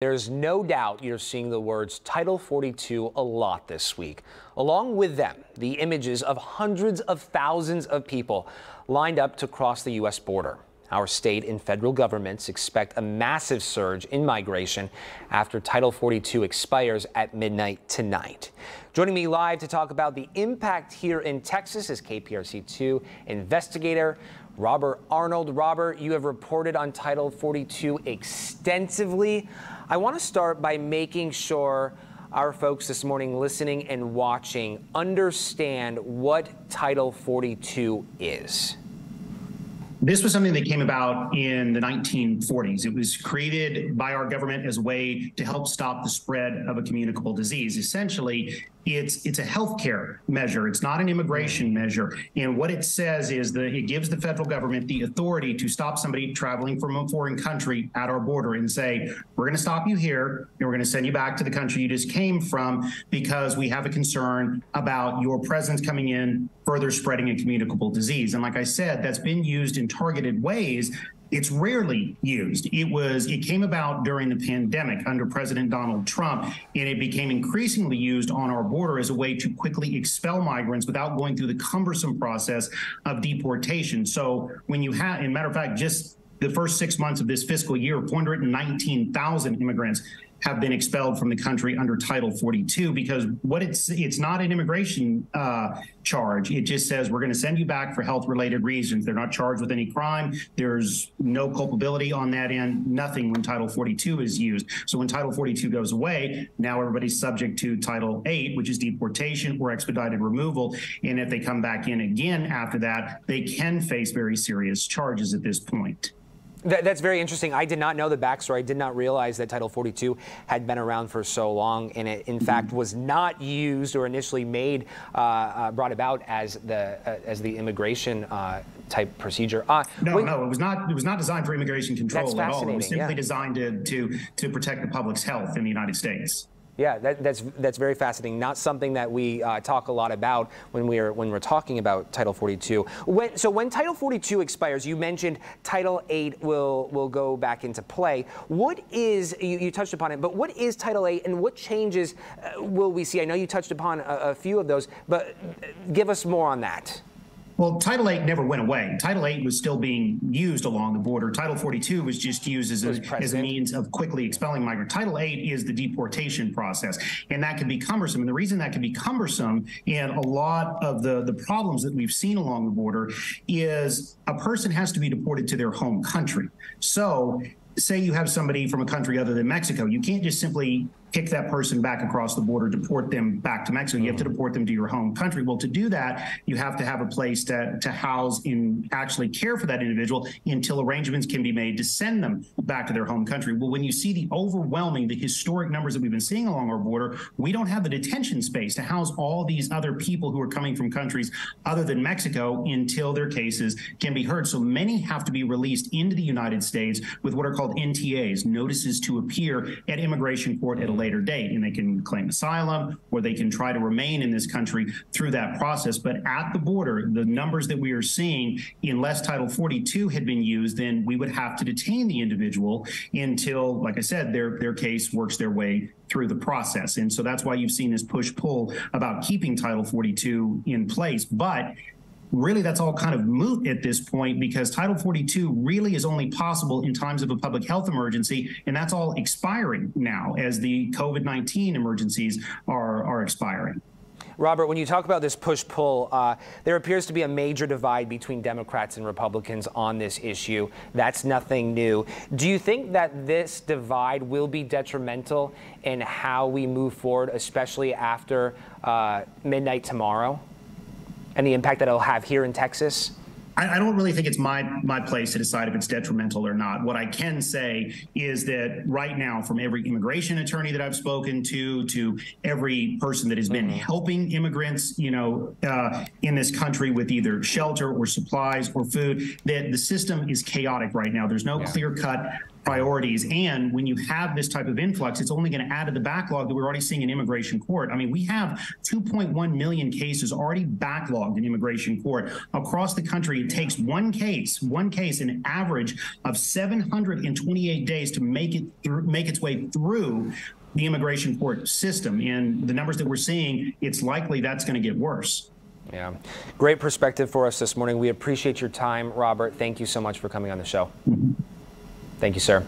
There's no doubt you're seeing the words Title 42 a lot this week. Along with them, the images of hundreds of thousands of people lined up to cross the U.S. border. Our state and federal governments expect a massive surge in migration after Title 42 expires at midnight tonight. Joining me live to talk about the impact here in Texas is KPRC2 investigator Robert Arnold. Robert, you have reported on Title 42 extensively. I want to start by making sure our folks this morning listening and watching understand what Title 42 is. This was something that came about in the 1940s. It was created by our government as a way to help stop the spread of a communicable disease. Essentially, it's it's a healthcare measure. It's not an immigration mm-hmm. measure. And what it says is that it gives the federal government the authority to stop somebody traveling from a foreign country at our border and say, we're going to stop you here and we're going to send you back to the country you just came from because we have a concern about your presence coming in further spreading a communicable disease. And like I said, that's been used in targeted ways it's rarely used. It was it came about during the pandemic under President Donald Trump, and it became increasingly used on our border as a way to quickly expel migrants without going through the cumbersome process of deportation. So when you have, in matter of fact, just the first six months of this fiscal year, 419,000 immigrants have been expelled from the country under Title 42 because what it's it's not an immigration uh, charge. It just says we're going to send you back for health related reasons. They're not charged with any crime. There's no culpability on that end. Nothing when Title 42 is used. So when Title 42 goes away, now everybody's subject to Title 8, which is deportation or expedited removal. And if they come back in again after that, they can face very serious charges at this point. That, that's very interesting. I did not know the backstory. I did not realize that Title 42 had been around for so long, and it, in fact, was not used or initially made, uh, uh, brought about as the uh, as the immigration uh, type procedure. Uh, no, when, no, it was not. It was not designed for immigration control at all. It was simply yeah. designed to, to to protect the public's health in the United States. Yeah, that, that's that's very fascinating. Not something that we uh, talk a lot about when we're when we're talking about Title 42. When, so when Title 42 expires, you mentioned Title 8 will will go back into play. What is you, you touched upon it, but what is Title 8 and what changes uh, will we see? I know you touched upon a, a few of those, but give us more on that. Well, Title VIII never went away. Title VIII was still being used along the border. Title 42 was just used as a, as a means of quickly expelling migrants. Title VIII is the deportation process, and that can be cumbersome. And the reason that can be cumbersome and a lot of the, the problems that we've seen along the border is a person has to be deported to their home country. So say you have somebody from a country other than Mexico, you can't just simply kick that person back across the border, deport them back to Mexico. You have to mm-hmm. deport them to your home country. Well, to do that, you have to have a place to, to house and actually care for that individual until arrangements can be made to send them back to their home country. Well, when you see the overwhelming, the historic numbers that we've been seeing along our border, we don't have the detention space to house all these other people who are coming from countries other than Mexico until their cases can be heard. So many have to be released into the United States with what are called NTAs, notices to appear at immigration court at a later date and they can claim asylum or they can try to remain in this country through that process. But at the border, the numbers that we are seeing, unless Title 42 had been used, then we would have to detain the individual until, like I said, their, their case works their way through the process. And so that's why you've seen this push pull about keeping Title 42 in place. But really that's all kind of moot at this point because Title 42 really is only possible in times of a public health emergency, and that's all expiring now as the COVID 19 emergencies are, are expiring. Robert, when you talk about this push pull, uh, there appears to be a major divide between Democrats and Republicans on this issue. That's nothing new. Do you think that this divide will be detrimental in how we move forward, especially after uh, midnight tomorrow? And the impact that it'll have here in Texas? I, don't really think it's my my place to decide if it's detrimental or not. What I can say is that right now, from every immigration attorney that I've spoken to, to every person that has been mm-hmm. helping immigrants, you know, uh, in this country with either shelter or supplies or food, that the system is chaotic right now. There's no yeah. clear cut priorities. And when you have this type of influx, it's only going to add to the backlog that we're already seeing in immigration court. I mean, we have 2.1 million cases already backlogged in immigration court across the country. It takes one case, one case, an average of 728 days to make it through, make its way through the immigration court system. And the numbers that we're seeing, it's likely that's going to get worse. Yeah. Great perspective for us this morning. We appreciate your time, Robert. Thank you so much for coming on the show. Mm-hmm. Thank you, sir.